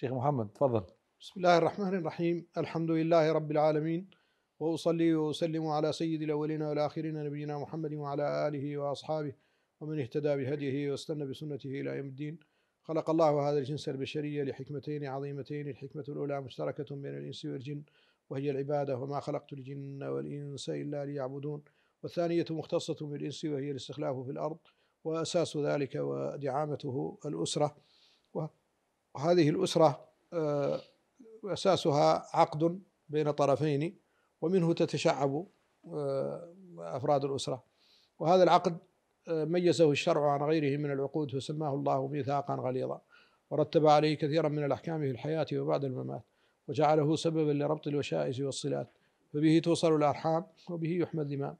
شيخ محمد تفضل. بسم الله الرحمن الرحيم. الحمد لله رب العالمين وأصلي وأسلم على سيد الأولين والآخرين نبينا محمد وعلى آله وأصحابه ومن اهتدى بهديه واستنى بسنته إلى يوم الدين. خلق الله هذا الجنس البشرية لحكمتين عظيمتين. الحكمة الأولى مشتركة بين الإنس والجن وهي العبادة وما خلقت الجن والإنس إلا ليعبدون. والثانية مختصة بالإنس وهي الاستخلاف في الأرض وأساس ذلك ودعامته الأسرة. وهذه الأسرة آه، أساسها عقد بين طرفين ومنه تتشعب آه، أفراد الأسرة. وهذا العقد آه، ميزه الشرع عن غيره من العقود فسماه الله ميثاقا غليظا ورتب عليه كثيرا من الأحكام في الحياة وبعد الممات وجعله سببا لربط الوشائج والصلات فبه توصل الأرحام وبه يحمى الذمام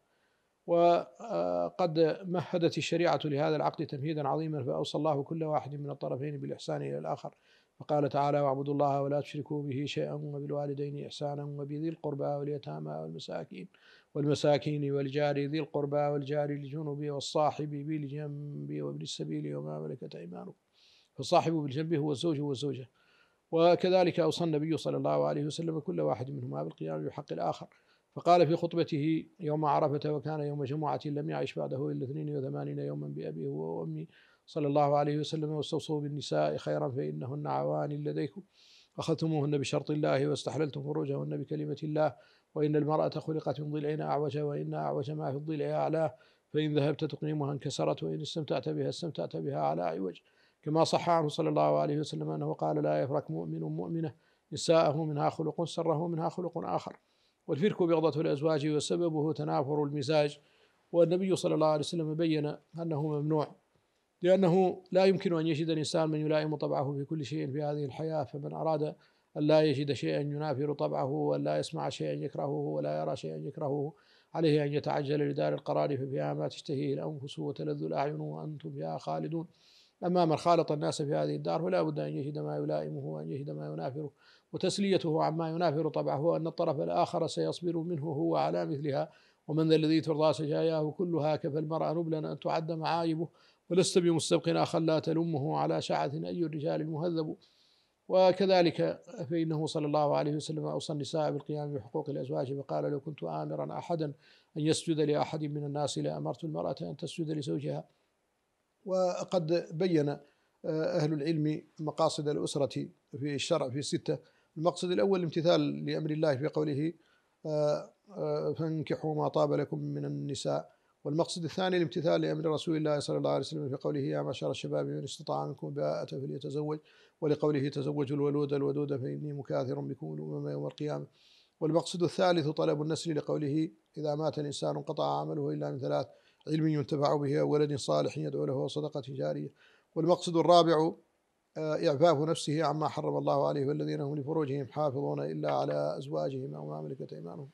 وقد مهدت الشريعة لهذا العقد تمهيدا عظيما فأوصى الله كل واحد من الطرفين بالإحسان إلى الآخر. فقال تعالى واعبدوا الله ولا تشركوا به شيئا وبالوالدين إحسانا وبذي القربى واليتامى والمساكين والمساكين والجار ذي القربى والجار الجنوب والصاحب بالجنب وابن السبيل وما ملكت أيمانكم. فالصاحب بالجنب هو الزوج والزوجة وكذلك أوصى النبي صلى الله عليه وسلم كل واحد منهما بالقيام بحق الآخر. فقال في خطبته يوم عرفة وكان يوم جمعة لم يعش بعده إلا 82 يوما بأبيه وأمي صلى الله عليه وسلم واستوصوا بالنساء خيرا فإنهن عوان لديكم أخذتموهن بشرط الله واستحللتم فروجهن بكلمة الله وإن المرأة خلقت من ضلعين أعوج وإن أعوج ما في الضلع أعلاه فإن ذهبت تقيمها انكسرت وإن استمتعت بها استمتعت بها على عوج كما صح عنه صلى الله عليه وسلم أنه قال لا يفرك مؤمن مؤمنة نساءه منها خلق سره منها خلق آخر. والفرك بغضة الأزواج وسببه تنافر المزاج والنبي صلى الله عليه وسلم بين أنه ممنوع لأنه لا يمكن أن يجد الإنسان من يلائم طبعه في كل شيء في هذه الحياة فمن أراد أن لا يجد شيئا ينافر طبعه وأن لا يسمع شيئا يكرهه ولا يرى شيئا يكرهه عليه أن يتعجل لدار القرار ففيها ما تشتهيه الأنفس وتلذ الأعين وأنتم فيها خالدون. أما من خالط الناس في هذه الدار فلا بد أن يجد ما يلائمه وأن يجد ما ينافره. وتسليته عما ينافر طبعه أن الطرف الآخر سيصبر منه هو على مثلها. ومن ذا الذي ترضى سجاياه كلها كفى المرأة نبلا أن تعد معايبه. ولست بمستبق أخا لا تلمه على شعث أي الرجال المهذب وكذلك فإنه صلى الله عليه وسلم أوصى النساء بالقيام بحقوق الأزواج فقال لو كنت آمرا أحدا أن يسجد لأحد من الناس لأمرت المرأة أن تسجد لزوجها. وقد بين أهل العلم مقاصد الأسرة في الشرع في ستة المقصد الأول الامتثال لأمر الله في قوله فانكحوا ما طاب لكم من النساء. والمقصد الثاني الامتثال لأمر رسول الله صلى الله عليه وسلم في قوله يا معشر الشباب من استطاع منكم باءة فليتزوج. ولقوله تزوجوا الولود الودود فإني مكاثر بكم الأمم يوم القيامة. والمقصد الثالث طلب النسل لقوله إذا مات الإنسان انقطع عمله إلا من ثلاث. علم ينتفع به ولد صالح يدعو له وصدقة جارية. والمقصد الرابع آه، إعفاف نفسه عما حرم الله عليه والذين هم لفروجهم حافظون إلا على أزواجهم أو ما ملكت أيمانهم.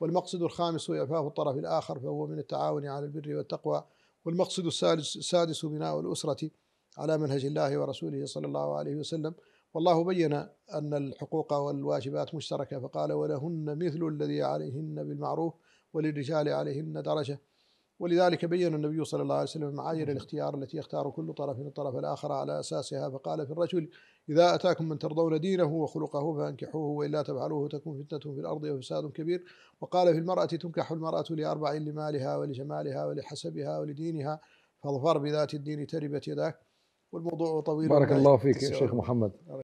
والمقصد الخامس إعفاف الطرف الآخر فهو من التعاون على البر والتقوى. والمقصد السادس, السادس بناء الأسرة على منهج الله ورسوله صلى الله عليه وسلم. والله بين أن الحقوق والواجبات مشتركة فقال ولهن مثل الذي عليهن بالمعروف وللرجال عليهن درجة. ولذلك بين النبي صلى الله عليه وسلم معايير الاختيار التي يختار كل طرف الطرف الآخر على أساسها. فقال في الرجل إذا أتاكم من ترضون دينه وخلقه فأنكحوه وإلا تفعلوه تكون فتنة في الأرض وفساد كبير. وقال في المرأة تنكح المرأة لأربع لمالها ولجمالها ولحسبها ولدينها فاظفر بذات الدين تربت يداك. والموضوع طويل بارك الله فيك يا شيخ محمد.